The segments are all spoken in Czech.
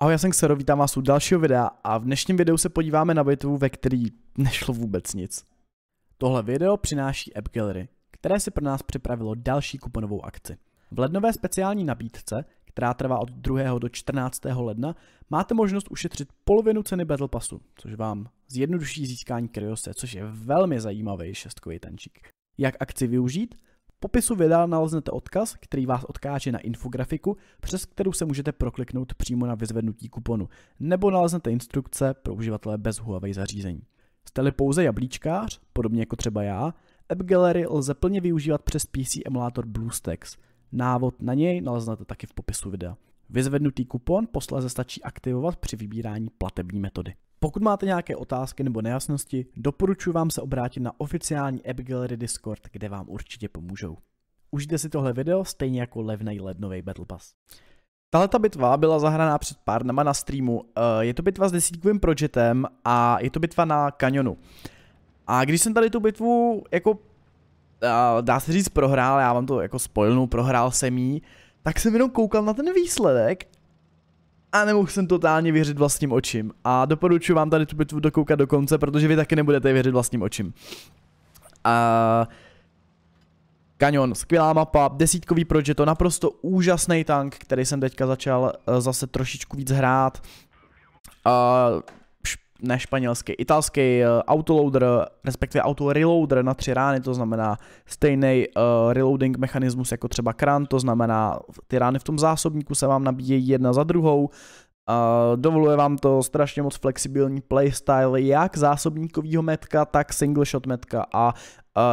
Ahoj, já jsem Xero, vítám vás u dalšího videa a v dnešním videu se podíváme na bitvu, ve který nešlo vůbec nic. Tohle video přináší App Gallery, které si pro nás připravilo další kuponovou akci. V lednové speciální nabídce, která trvá od 2. do 14. ledna, máte možnost ušetřit polovinu ceny Battle Passu, což vám zjednoduší získání Kryose, což je velmi zajímavý šestkový tančík. Jak akci využít? Popisu videa naleznete odkaz, který vás odkáže na infografiku, přes kterou se můžete prokliknout přímo na vyzvednutí kuponu, nebo naleznete instrukce pro uživatele bez Huawei zařízení. Jste-li pouze jablíčkář, podobně jako třeba já, App Gallery lze plně využívat přes PC emulátor BlueStacks. Návod na něj naleznete taky v popisu videa. Vyzvednutý kupon posléze stačí aktivovat při vybírání platební metody. Pokud máte nějaké otázky nebo nejasnosti, doporučuji vám se obrátit na oficiální App Gallery Discord, kde vám určitě pomůžou. Užijte si tohle video stejně jako levný lednový Battle Pass. Tahle ta bitva byla zahraná před pár dnama na streamu. Eh, je to bitva s desítkovým projetem a je to bitva na kanionu. A když jsem tady tu bitvu jako eh, dá se říct prohrál, já vám to jako spojilnu, prohrál jsem jí, tak jsem jenom koukal na ten výsledek a nemohl jsem totálně věřit vlastním očím. A doporučuji vám tady tu bitvu dokoukat do konce, protože vy taky nebudete věřit vlastním očím. A... Kanion, skvělá mapa, desítkový proč, je to naprosto úžasný tank, který jsem teďka začal uh, zase trošičku víc hrát. Uh, ne španělský, italský uh, autoloader, respektive auto reloader na tři rány, to znamená stejný uh, reloading mechanismus jako třeba kran, to znamená ty rány v tom zásobníku se vám nabíjejí jedna za druhou, Dovoluje vám to strašně moc flexibilní playstyle jak zásobníkového metka, tak single shot metka a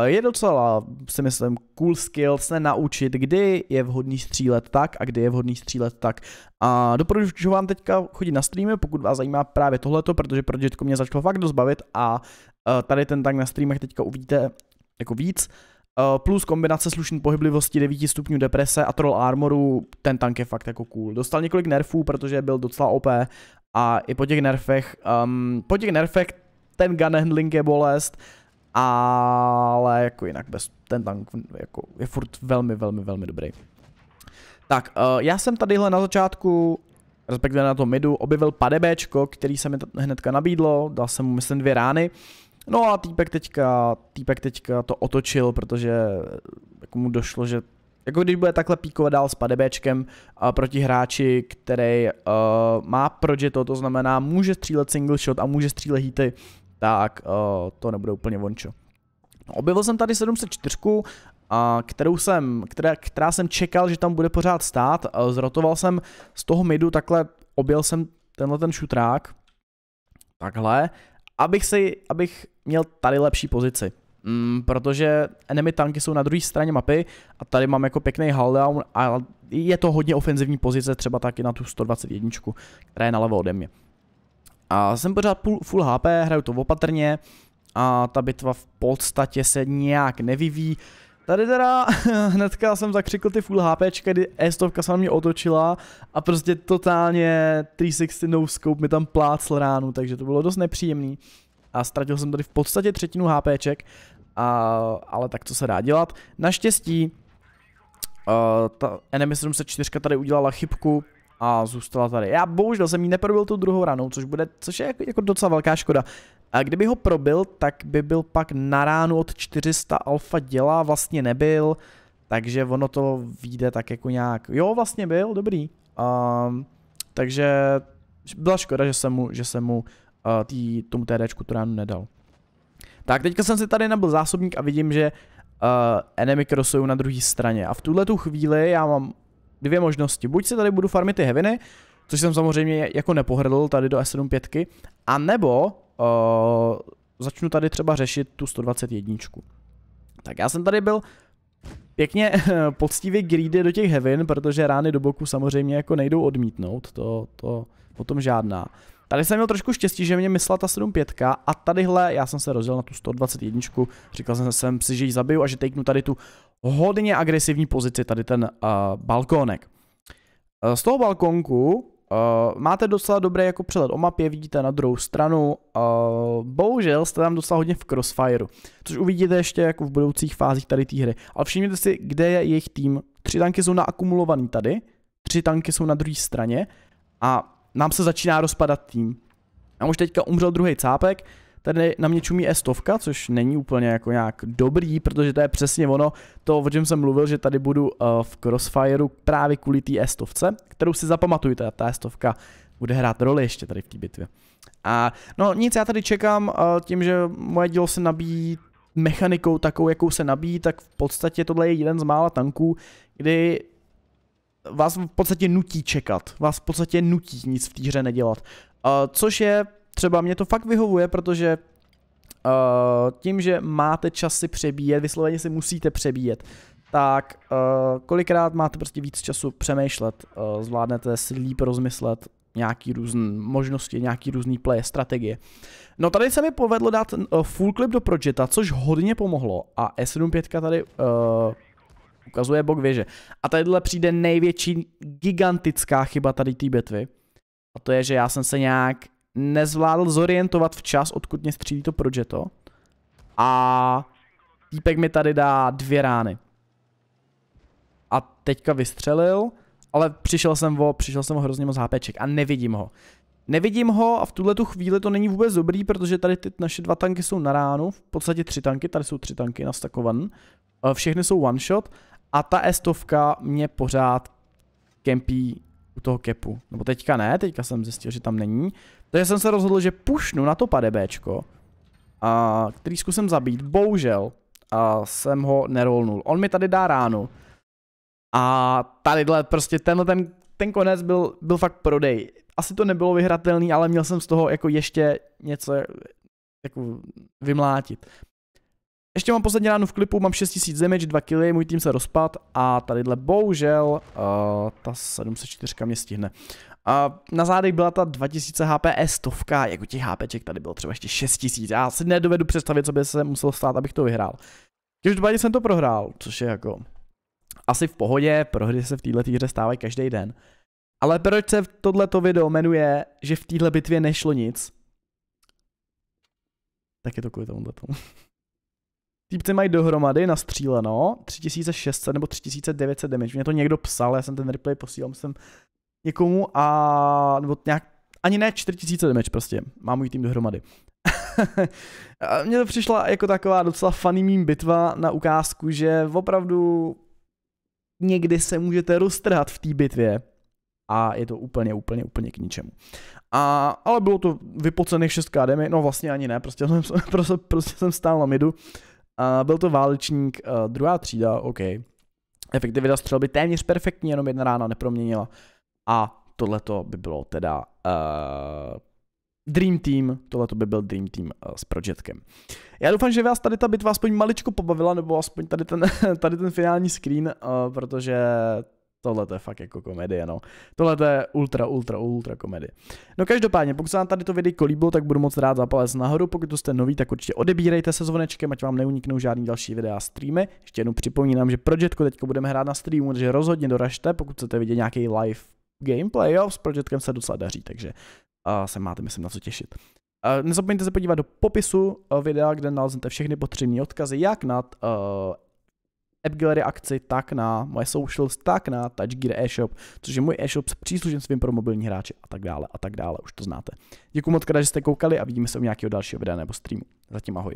je docela, si myslím, cool skill se naučit, kdy je vhodný střílet tak a kdy je vhodný střílet tak. A doporučuji vám teďka chodit na streamy, pokud vás zajímá právě tohleto, protože Projectko mě začalo fakt dost bavit a tady ten tank na streamech teďka uvidíte jako víc. Uh, plus kombinace slušné pohyblivosti 9 stupňů deprese a troll armoru, ten tank je fakt jako cool. Dostal několik nerfů, protože byl docela OP a i po těch nerfech, um, po těch nerfech ten gun handling je bolest, ale jako jinak bez, ten tank jako je furt velmi, velmi, velmi dobrý. Tak, uh, já jsem tadyhle na začátku, respektive na tom midu, objevil padebéčko, který se mi hnedka nabídlo, dal jsem mu myslím dvě rány, No a týpek teďka, týpek teďka to otočil, protože jako mu došlo, že jako když bude takhle píkovat dál s padebéčkem a proti hráči, který uh, má projeto, to znamená může střílet single shot a může střílet hity, tak uh, to nebude úplně vončo. No, objevil jsem tady 704, uh, kterou jsem, která, která jsem čekal, že tam bude pořád stát. Zrotoval jsem z toho midu, takhle objel jsem tenhle ten šutrák. Takhle abych, si, abych měl tady lepší pozici. Mm, protože enemy tanky jsou na druhé straně mapy a tady mám jako pěkný hulldown a je to hodně ofenzivní pozice, třeba taky na tu 121, která je nalevo ode mě. A jsem pořád full HP, hraju to opatrně a ta bitva v podstatě se nějak nevyvíjí. Tady teda hnedka jsem zakřikl ty full HP, kdy e se na mě otočila a prostě totálně 360 no scope mi tam plácl ránu, takže to bylo dost nepříjemný. A ztratil jsem tady v podstatě třetinu HPček, a, ale tak co se dá dělat. Naštěstí ta Enemy 704 tady udělala chybku, a zůstala tady. Já bohužel jsem jí neprobil tu druhou ranou, což bude, což je jako, jako docela velká škoda. A kdyby ho probil, tak by byl pak na ránu od 400 alfa děla, vlastně nebyl, takže ono to vyjde tak jako nějak, jo vlastně byl, dobrý. Um, takže byla škoda, že jsem mu, že jsem mu uh, tý, tomu TDčku tu ránu nedal. Tak teďka jsem si tady nabil zásobník a vidím, že uh, enemy crossují na druhé straně. A v tuhle tu chvíli já mám dvě možnosti. Buď se tady budu farmit ty heaviny, což jsem samozřejmě jako nepohrdl tady do S75, a nebo uh, začnu tady třeba řešit tu 121. Tak já jsem tady byl pěkně poctivě greedy do těch heaven, protože rány do boku samozřejmě jako nejdou odmítnout, to, to potom žádná. Tady jsem měl trošku štěstí, že mě myslela ta 7.5 a tadyhle já jsem se rozdělil na tu 121, říkal jsem si, že ji zabiju a že takenu tady tu hodně agresivní pozici, tady ten uh, balkónek. Z toho balkonku uh, máte docela dobré jako přehled o mapě, vidíte na druhou stranu, uh, bohužel jste tam docela hodně v crossfireu, což uvidíte ještě jako v budoucích fázích tady té hry. Ale všimněte si, kde je jejich tým. Tři tanky jsou naakumulovaný tady, tři tanky jsou na druhé straně a nám se začíná rozpadat tým. A už teďka umřel druhý cápek, tady na mě čumí S100, což není úplně jako nějak dobrý, protože to je přesně ono, to o čem jsem mluvil, že tady budu uh, v Crossfireu právě kvůli té S100, kterou si zapamatujte, ta S100 bude hrát roli ještě tady v té bitvě. A no nic, já tady čekám uh, tím, že moje dílo se nabíjí mechanikou takovou, jakou se nabíjí, tak v podstatě tohle je jeden z mála tanků, kdy vás v podstatě nutí čekat, vás v podstatě nutí nic v té hře nedělat. Uh, což je, třeba mě to fakt vyhovuje, protože uh, tím, že máte čas si přebíjet, vysloveně si musíte přebíjet, tak uh, kolikrát máte prostě víc času přemýšlet, uh, zvládnete si líp rozmyslet nějaký různé možnosti, nějaký různý play, strategie. No tady se mi povedlo dát uh, full clip do Projeta, což hodně pomohlo a S75 tady uh, ukazuje bok věže. A tadyhle přijde největší gigantická chyba tady té bitvy. A to je, že já jsem se nějak nezvládl zorientovat včas, odkud mě střílí to Projeto. A týpek mi tady dá dvě rány. A teďka vystřelil, ale přišel jsem o, přišel jsem o hrozně moc HPček a nevidím ho. Nevidím ho a v tuhle tu chvíli to není vůbec dobrý, protože tady ty naše dva tanky jsou na ránu, v podstatě tři tanky, tady jsou tři tanky nastakovan. Všechny jsou one shot a ta estovka mě pořád kempí toho kepu. Nebo teďka ne, teďka jsem zjistil, že tam není. Takže jsem se rozhodl, že pušnu na to padebéčko, a, který zkusím zabít. Bohužel a jsem ho nerolnul. On mi tady dá ránu. A tadyhle prostě tenhle ten, ten konec byl, byl fakt prodej. Asi to nebylo vyhratelný, ale měl jsem z toho jako ještě něco jako vymlátit. Ještě mám poslední ránu v klipu, mám 6000 damage, 2 killy, můj tým se rozpad a tadyhle bohužel uh, ta 704 mě stihne. A na zádech byla ta 2000 HP stovka, jako těch HPček tady bylo třeba ještě 6000. Já si nedovedu představit, co by se muselo stát, abych to vyhrál. Každopádně jsem to prohrál, což je jako asi v pohodě, prohry se v této hře stávají každý den. Ale proč se tohleto video jmenuje, že v téhle bitvě nešlo nic? Tak je to kvůli tomuhle tomu. Týpci mají dohromady nastříleno 3600 nebo 3900 damage. Mě to někdo psal, já jsem ten replay posílal jsem někomu a nebo nějak, ani ne 4000 damage prostě, má můj tým dohromady. mně to přišla jako taková docela funny meme bitva na ukázku, že opravdu někdy se můžete roztrhat v té bitvě a je to úplně, úplně, úplně k ničemu. A, ale bylo to vypocených 6 KDM, no vlastně ani ne, prostě jsem, prostě, prostě jsem stál na midu Uh, byl to válečník uh, druhá třída, OK. Efektivita střelby téměř perfektní, jenom jedna rána neproměnila. A tohleto by bylo teda uh, Dream Team, tohleto by byl Dream Team uh, s Projectkem. Já doufám, že vás tady ta bitva aspoň maličko pobavila, nebo aspoň tady ten, tady ten finální screen, uh, protože Tohle to je fakt jako komedie, no. Tohle to je ultra, ultra, ultra komedie. No každopádně, pokud se vám tady to video líbilo, tak budu moc rád za palec nahoru. Pokud to jste nový, tak určitě odebírejte se zvonečkem, ať vám neuniknou žádný další videa a streamy. Ještě jednou připomínám, že Projectko teďko budeme hrát na streamu, takže rozhodně doražte, pokud chcete vidět nějaký live gameplay, jo, s Projectkem se docela daří, takže uh, se máte, myslím, na co těšit. Uh, nezapomeňte se podívat do popisu uh, videa, kde naleznete všechny potřebné odkazy, jak na uh, App Gallery akci, tak na moje socials, tak na Touch Gear e-shop, což je můj e-shop s příslušenstvím pro mobilní hráče a tak dále a tak dále, už to znáte. Děkuji moc, že jste koukali a vidíme se u nějakého dalšího videa nebo streamu. Zatím ahoj.